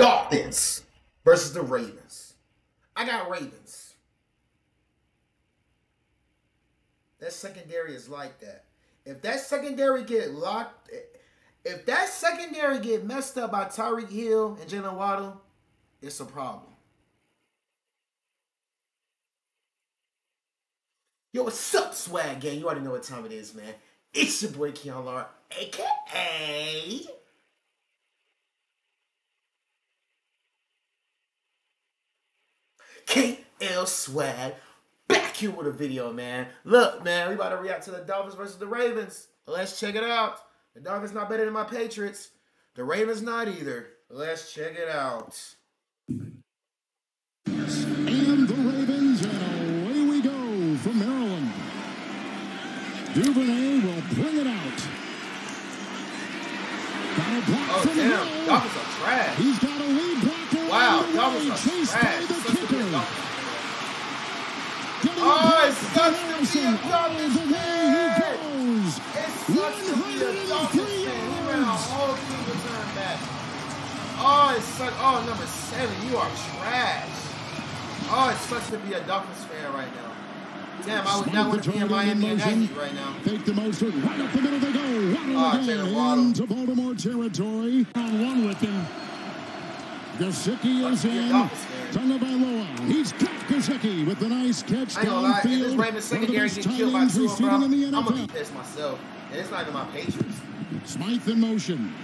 Dolphins versus the Ravens. I got Ravens. That secondary is like that. If that secondary get locked, if that secondary get messed up by Tyreek Hill and Jalen Waddle, it's a problem. Yo, what's up, swag gang? You already know what time it is, man. It's your boy Keon Lar, aka KL Swag. Back here with a video, man. Look, man, we about to react to the Dolphins versus the Ravens. Let's check it out. The Dolphins not better than my Patriots. The Ravens not either. Let's check it out. And the Ravens, and away we go from Maryland. Duvernay will bring it out. Got a block Oh, from damn. Dolphins are trash. He's got a lead blocker. Wow, the Dolphins chased by the Such kicker. Oh, a block it from sucks to be a Dolphins All the he fan. goes. It to be a Dolphins 103 fan. He ran a whole team return back. Oh, it sucks. Oh, number seven, you are trash. Oh, it's sucks to be a Dolphins fan right now. Damn, I would not want the to be in Miami and. Aggie right now. Fake the motion. Right up the middle they go. Waddle Ah, again into Baltimore territory. On one with him. Gesicki is a in. Tagovailoa. He's got Gesicki with a nice catch I ain't gonna lie, downfield. One of the best get tight ends receiving in the I'm gonna be NFL. pissed myself. And it's not even my Patriots. Smythe in motion.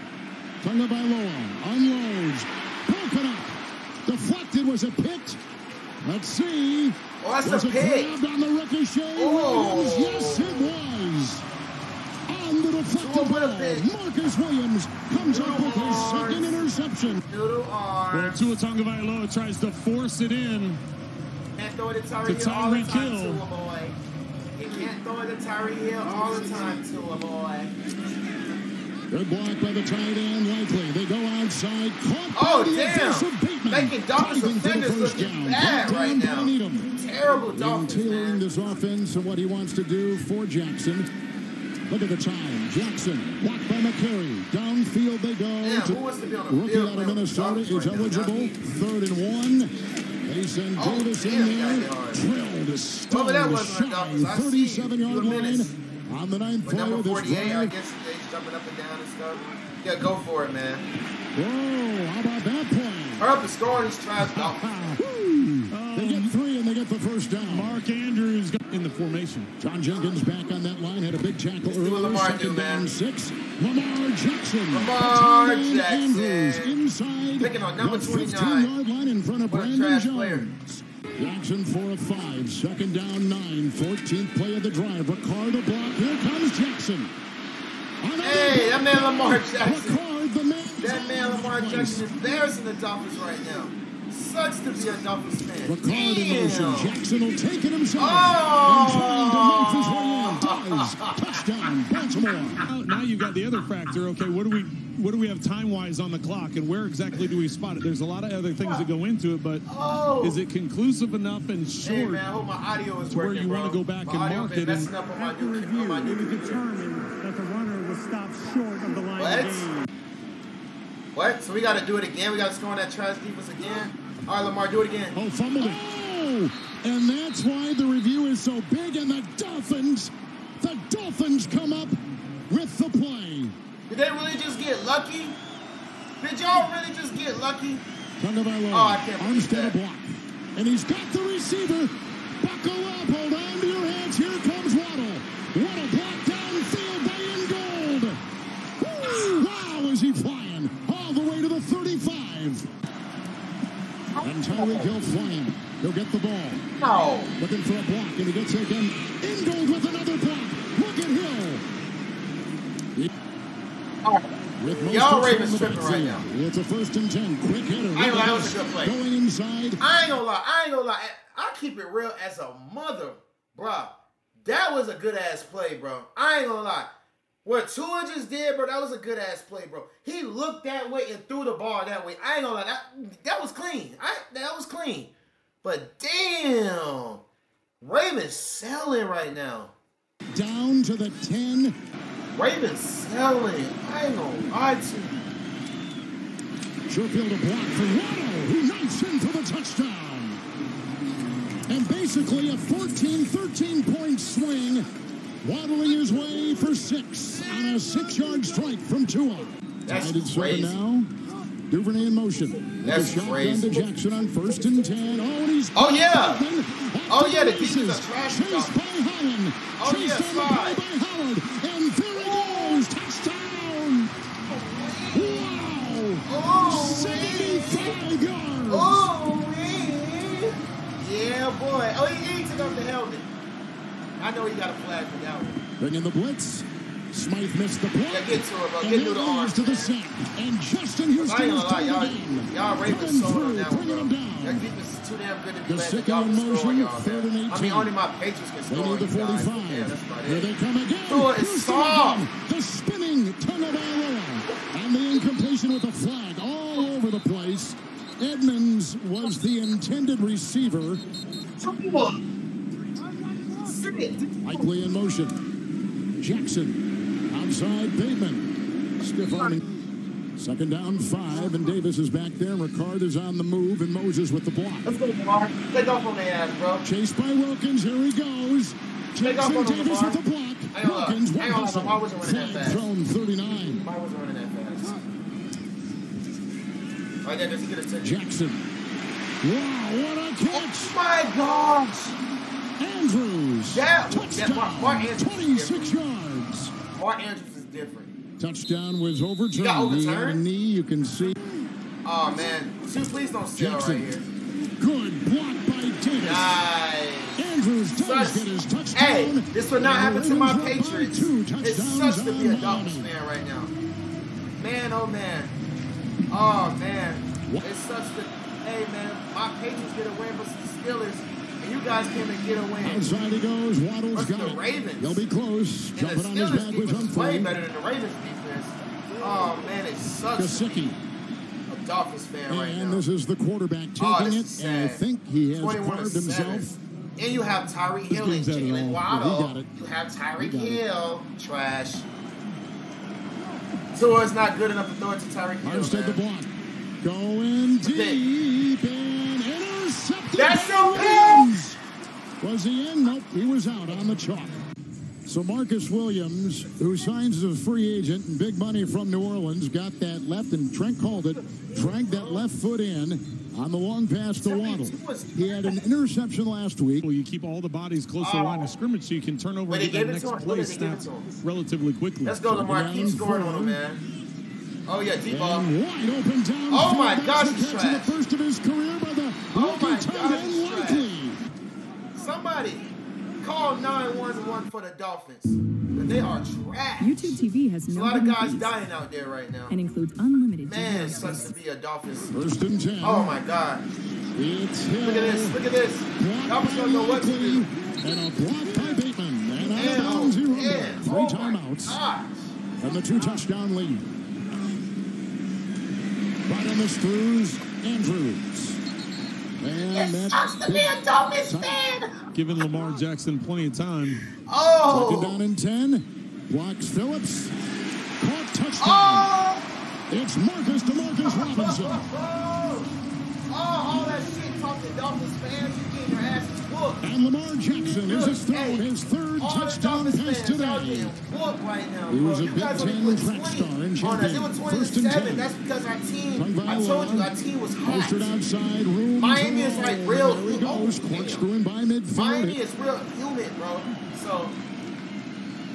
Tagovailoa unloads. Broken up. Deflected. Was it picked? Let's see. Oh, that's was a pick. grabbed on the ricochet? Oh. Williams? Yes, it was. On the deflected Tua with a ball, pick. Marcus Williams comes up with his second interception. Noodle Well. Tua Tagovailoa tries to force it in. Can't throw it to Tyreek To Hill all the Tyreek time, Hill. Tua boy. You can't throw it to Tyreek Hill all the time, Tua boy. Good block by the tight end, likely. They go outside. Caught Oh, by the damn. Making Dolphins Diving for the defenders down. bad Brought right down now. Terrible Dolphins, tailoring this offense and what he wants to do for Jackson. Look at the time. Jackson, blocked by McCary. Downfield they go. Damn, to who wants to be on the rookie field out of Minnesota is right eligible. Third and one. They send Oh, Davis damn, in there. Drilled a Well, stone but that to wasn't a shy. I see you. 37 You yard a menace. line. On the ninth play of this 48, I guess he's jumping up and down and stuff. Yeah, go for it, man. Whoa, how about that play? Hurry up and score these trash get three and they get the first down. Mark Andrews got in the formation. John Jenkins back on that line, had a big tackle earlier. Lamar Second do, down six. Lamar Jackson. Lamar Jackson. Andrews inside. Picking on number the 29. 15-yard line in front of What Brandon Jones. player. Jackson four of five. Second down nine. 14th play of the drive. Ricard a block. Here comes Jackson. Another Hey, that man Lamar Jackson. Ricard, the man. That man Lamar Jackson is embarrassing the Dolphins right now. Sucks to be a Dolphins fan. Ricard in motion. Jackson will take it himself. Oh! And trying to loaf his way in. Does. Touchdown, Baltimore. Now, now you've got the other factor. Okay, what do we what do we have time wise on the clock, and where exactly do we spot it? There's a lot of other things that go into it, but Oh. is it conclusive enough and Hey short? man, I hope my audio is to where working, you bro. wanna go back my and audio mark it and- messing up on my After new, review, on my new we computer. determined that the runner was stopped short of the line What? of game. What? So we got to do it again? We got to score on that trash defense again? All right, Lamar, do it again. Oh, fumbled it. Oh, and that's why the review is so big. And the Dolphins, the Dolphins come up with the play. Did they really just get lucky? Did y'all really just get lucky? Tagovailoa, Oh, I can't believe Armstead a block, and he's got the receiver. Buckle up, hold on to your hands. Here comes Waddle. What a block downfield by Ingold. Wow, is he flying all the way to the 35. And Tyreek Hill flying. He'll get the ball. No. Looking for a block, and he gets it again. Ingold with another block. Look at Hill. With most Y'all Ravens tripping right now. It's a first and ten. Quick hitter. I ain't gonna lie, was a good play. Going inside. I ain't gonna lie. I ain't gonna lie. I keep it real as a mother, bruh. That was a good ass play, bro. I ain't gonna lie. What Tua just did, bro, that was a good ass play, bro. He looked that way and threw the ball that way. I ain't gonna lie. That, that was clean. I, that was clean. But damn, Ravens selling right now. Down to the 10. Ravens selling. I ain't gonna lie to you. Sherfield a block for Waddle, who knifes in for the touchdown. And basically a 14-13 point swing, waddling his way for six on a six-yard strike from Tua. That's Tied at seven now. Duvernay in motion. That's shotgun crazy. to Jackson on first and ten. Oh, he's Oh, yeah. Oh, yeah, the the defense is trash Chased by Holland. Oh, Chased yeah, on the play by Howard. And there he goes. Touchdown. Wow. Oh, 75 yards. Oh, man. Yeah, boy. Oh, he, he took off the helmet. I know he got a flag for that one. Bringing the blitz. Smythe missed the block. Yeah, get to it, bro. Get through the arms, to the sack. And Justin Houston is tied y'all, the y'all Ravens Coming sold on through, that one, bringing bro. him down. That defense is too damn good to be The sick y'all can score motion, on y'all, third and man. I mean, 18. only my Patriots can score need the you guys. 45. Yeah, that's about Here they come again. Tua is Houston soft. again. The spinning Tagovailoa. And the incompletion with a flag all over the place. Edmonds was the intended receiver. Likely in motion. Jackson. Outside Bateman. Stiff arming. Second down five, and Davis is back there. Ricard is on the move, and Moses with the block. Let's go, Lamar. Take off on their ass, bro. Chased by Wilkins. Here he goes. Take off Jackson Davis with the block. Wilkins one hustle. Lamar wasn't running that Flag thrown 39. Why wasn't running that fast? Right there, does he get a? Jackson. Wow, what a catch. Oh my gosh! Andrews. That Touchdown. Mark- Mark Andrews 26 yards. Mark Andrews is different. Touchdown was overturned. got He a overturned? knee. You can see. Oh man, Dude, please don't steal right Jackson. here. Good block by Davis. Nice. Andrews does Such- get his touchdown. Hey, this would not happen to my Ravens up by Patriots. It sucks to be a Dolphins fan right now. Man, oh man. Oh man. It sucks to. Hey man, my Patriots get away versus the Steelers, you guys can't get a win. Outside he goes. Waddle's Versus got the Ravens. They'll be close. And Jumping on his back with is way Humphrey. better than the Ravens defense. Oh man, it sucks a Dolphins fan right And this is the quarterback oh, taking Oh, it. And I think he has 21 carved himself. And you have Tyreek Hill and Jalen all. Yeah, he Waddle. got it. You have Tyreek got it. Hill. Trash. Tua's not good enough to throw it to Tyreek Hill. Armstead the block. Going deep and. That's by the pick! Williams. Was he in? Nope, he was out on the chalk. So Marcus Williams, who signs as a free agent and big money from New Orleans, got that left, and Trent called it, dragged that left foot in on the long pass to Waddle. He had an interception last week. Well, you keep all the bodies close to the line of oh. scrimmage so you can turn over But and get gave that next play Look, they gave it snapped relatively quickly. Let's go, Lamar. Down Keep scoring on him, man. Oh, yeah, deep ball. And wide open down. Oh, my gosh, That's he's a catch in the first of his career by the Oh, rookie my gosh, trash. Somebody call 911 for the Dolphins. 'Cause They are trash. YouTube TV has There's a no lot of guys fees dying out there right now. and includes unlimited Man, it sucks to be a Dolphins. First and ten. Oh, my God. It's Look at this. Look at this. Blocked Dolphins don't know what to do. And a block by Bateman. And out of And, bounds, he oh, rubbed and, it. Three oh, timeouts. And the two touchdown lead. The screws, Andrews. And It that sucks to be a. Giving Lamar Jackson plenty of time. second Oh. down and 10. Blocks Phillips. Caught touchdown. Oh. It's Marcus DeMarcus Robinson. Oh. Oh, all that shit talking Dolphins fans, you getting your asses whooped. And Lamar Jackson is his thrown Hey, his third touchdown pass today. right now, He was a You Big Ten track star in on us. It champion. was First and 27. 10. That's because our team, I told you, our team was Posted hot. outside room. Miami is like real- There he goes. Corkscrewing by midfield. Miami is real humid, bro. So,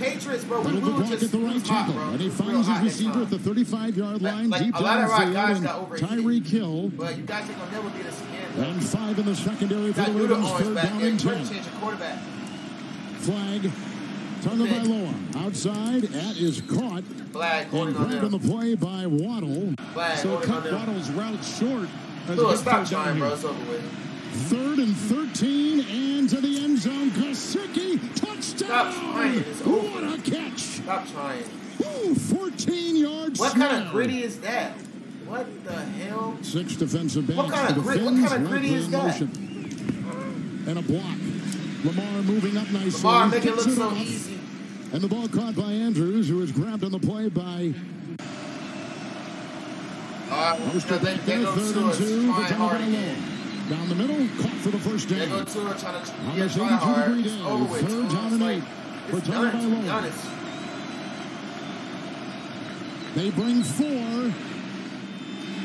Patriots, bro, we, Out we were just at the right was hot, bro. And he We was real finds his receiver at the 35 yard line. Like, deep a lot of our guys and got overheated. Tyreek Hill. But you guys ain't gonna never beat us again. though. And five in the secondary for the Ravens. Third back down and 10. to change your quarterback. Flag. Tagovailoa outside. That is caught Flag and holding on on the play by Waddle. Flag So cut. Waddle's route short. as a stop trying, bro. It's over with. Third and 13 and to the end zone. Gesicki touchdown. Stop trying. It's over. What a catch. Stop trying. Ooh, 14 yards. What kind of gritty is that? What the hell? Six defensive backs What kind of grit- what kind of gritty is that? motion. And a block. Lamar moving up nicely. Lamar make it look so off. easy. And the ball caught by Andrews, who was grabbed on the play by Uh, Mostert they, back they there, go third and it, two. Trying For hard Tagovailoa. again. Down the middle, caught for the first They go to it, trying to On yeah, try 82 hard. It's day, over with. third down and eight it's done, to be honest. They bring four.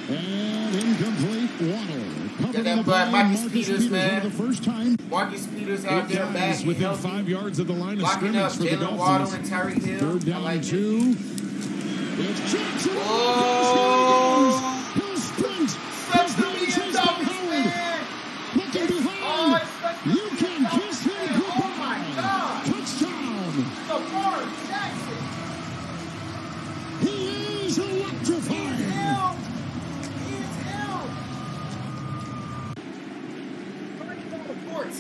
And incomplete Waddle. Covered that the black Marcus Marcus Peters, Peters man. the first time. Marcus Peters out there back within healthy. five yards of the line of up scrimmage for the Jalen Waddle Dolphins. and Tyreek Hill. Third I down like and it. two. It's Jackson. Oh! He'll sprint. Such He's the being Ian chased by Dobbins, Howard. man! Looking Oh, behind. it's such the You can kiss him goodbye. Oh my God! Touchdown. He is electrifying. Hill! It's Hill!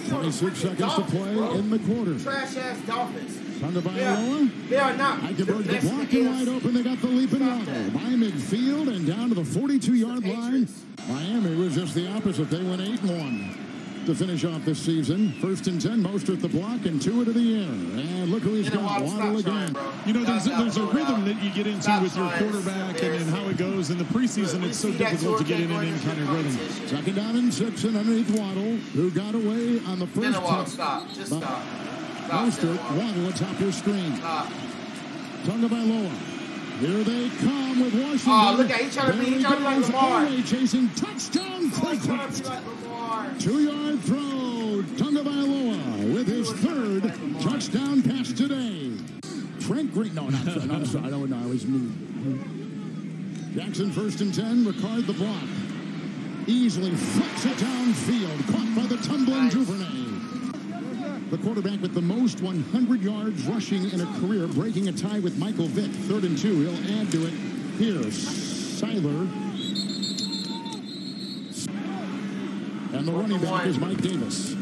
26 seconds to play in the quarter. Trash ass Dolphins. Thunder They are, Bailoa. they are not. Eichenberg the and wide open. They got the leap and waddle by midfield and down to the 42-yard line. Miami was just the opposite. They went 8 and 1 to finish off this season. First and 10, most at the block and two into the air. And look who he's You know, got. Waddle, Waddle stop trying, again. bro. You know, there's, Stop, there's a rhythm that you get into Stop with your trying. This is quarterback and, and how it goes in the preseason. It's so difficult to get in any kind of rhythm. Second down and six and underneath Waddle, who got away on the Then first the Waddle, touch. stop. Just stop. Stop. Mostert, Then Waddle. Waddle atop your screen. Stop. Tagovailoa. Here they come with Washington. Oh, look at- he trying to be- he There oh, trying to be like Lamar. Chasing touchdown Oh, Two-yard throw. Tagovailoa with his third touchdown pass today. Trent Green. No, not Trent. I'm sorry. I don't know. I was me. Jackson first and ten. Ricard the block. Easily flicks it downfield. Caught by the tumbling Nice. Duvernay. The quarterback with the most 100 yards rushing in a career, breaking a tie with Michael Vick. Third and two. He'll add to it here. Seiler. The running back is Mike Davis.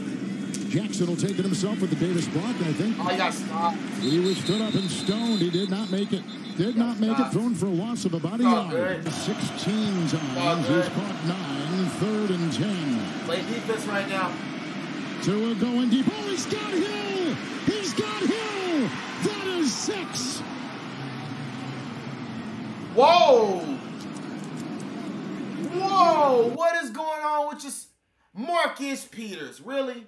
Jackson will take it himself with the Davis block, I think. Oh, you got to stop. He was stood up and stoned. He did not make it. Did not make it. Thrown for a loss of about a yard. good. 16 times. Oh, He's caught nine. Third and 10. Play defense right now. Tua going deep. Oh, he's got Hill! He's got Hill! That is six! Whoa! Whoa! What is going on with just Marcus Peters? Really?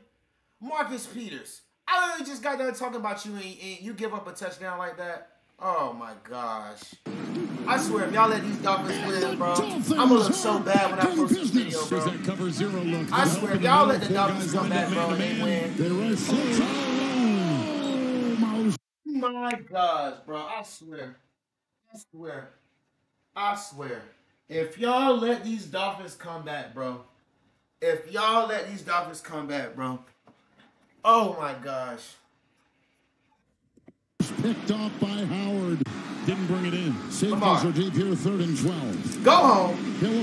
Marcus Peters. I literally just got done talking about you and, and you give up a touchdown like that. Oh my gosh. I swear, if y'all let these Dolphins win, bro, I'm gonna look so bad when I post this video, bro. that cover zero look. I swear, if y'all let the Dolphins come back, bro, and they win. They rush. Oh, My gosh, bro. I swear. I swear. I swear. If y'all let these Dolphins come back, bro. If y'all let these Dolphins come back, bro. Oh my gosh. Picked off by Howard. Didn't bring it in. Safeties are deep here, third and 12. Go home.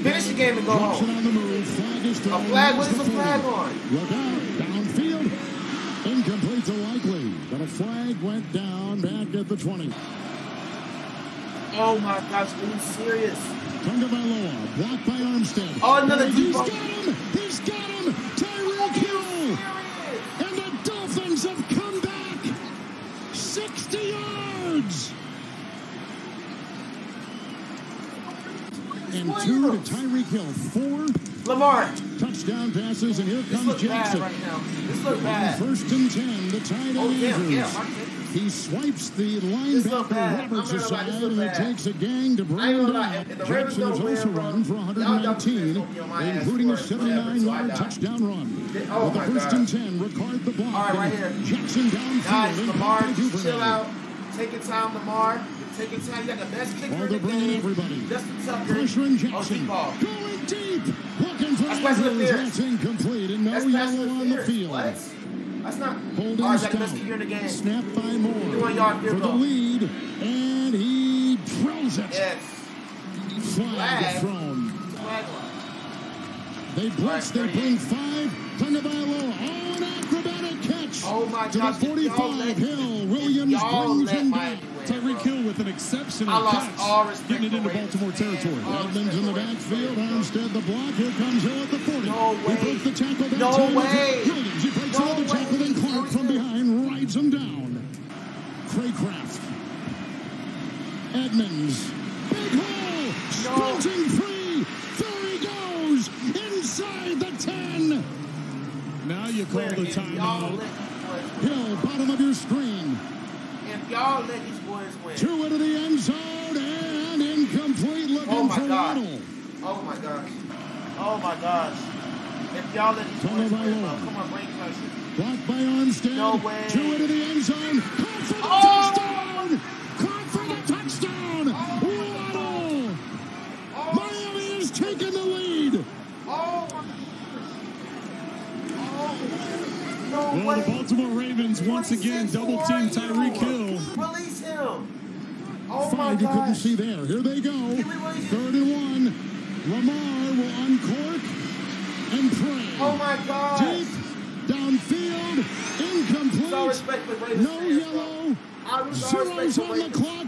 Finish the game and go home. on the move. Flag is A flag? What is the flag on? Look out. Downfield. Incomplete to Likely. But a flag went down back at the 20. Oh my gosh, are you serious? Tagovailoa. Blocked by Armstead. Oh, another deep ball. got him. He's got him. Tyreek Hill. Serious? And the Dolphins have come back 60 yards. And two to Tyreek Hill. Four Lamar, touchdown passes, and here comes Jackson. right now. This look On bad. first and 10, the tight oh, end Oh, yeah, yeah. He swipes the linebacker Roberts aside, and it takes a gang to bring him down. if- if the Ravens Jackson has also run for 119, on including a for it, whatever, 79-yard so touchdown run. Oh With the first God. and 10, Ricard the block. All right, right here. Jackson downfield. Guys, Lamar, to just Duvernay. chill out. Take your time, Lamar. Take your time. You got the best kicker While in the bringing game. everybody. Justin Tucker. Oh, Jackson. ball. Going deep. Looking for That's interference. That's incomplete. And no That's yellow on the field. What? That's not. Holding All right, the best kicker in the game. Snap by Moore. 51-yard field for the lead. And he drills it. Yes. Flag, Flag. thrown. Flag. They blitz. They 38. bring five. Oh, an acrobatic catch. Oh, my to gosh, the 45. Hill. Williams brings him down. Tyreek. Hill with an exceptional catch. Getting it into Baltimore territory. Edmonds in the backfield. Armstead the block. Here comes Hill at the 40. No He breaks the tackle. That No time. way. Williams. He breaks No another tackle. Then Clark from behind rides him down. Craycraft. Edmonds. Big hole. Sprinting free. you call if timeout. let these boys win. Hill, bottom of your screen. If y'all let these boys win. Two into the end zone and incomplete looking Oh my for God. Waddle. Oh my gosh. Oh my gosh. If y'all let these Turnover boys win, bro. Come on, bring pressure. Blocked by Armstead. No way. Two into the end zone. Caught for the Oh! touchdown. Caught for the touchdown. Waddle. Oh, Miami has taken the lead. oh my Well, the. Baltimore Ravens once again double team Tyreek Hill. Release him. Oh my Five you couldn't see there. Here they go. Give me what he- Third and one. Lamar will uncork and pray. Oh my God. Deep downfield. Incomplete. All respect for Ravens No yellow. I lose all respect Zeros on the clock.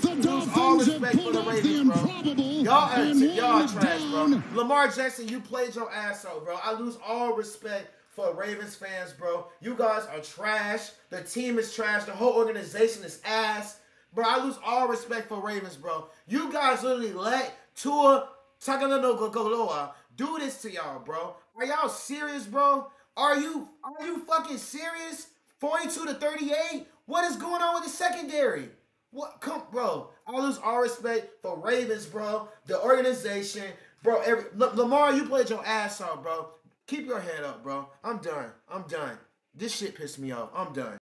The Dolphins have pulled off the improbable Y'all, and y'all won are it trash, bro. down. Lamar Jackson, you played your ass out, bro. I lose all respect for Ravens fans, bro. You guys are trash. The team is trash. The whole organization is ass. Bro, I lose all respect for Ravens, bro. You guys literally let Tua Tagovailoa do this to y'all, bro. Are y'all serious, bro? Are you are you fucking serious? 42 to 38? What is going on with the secondary? What come bro? I lose all respect for Ravens, bro. The organization, bro. Every Lamar, you played your ass off, bro. Keep your head up, bro. I'm done. I'm done. This shit pissed me off. I'm done.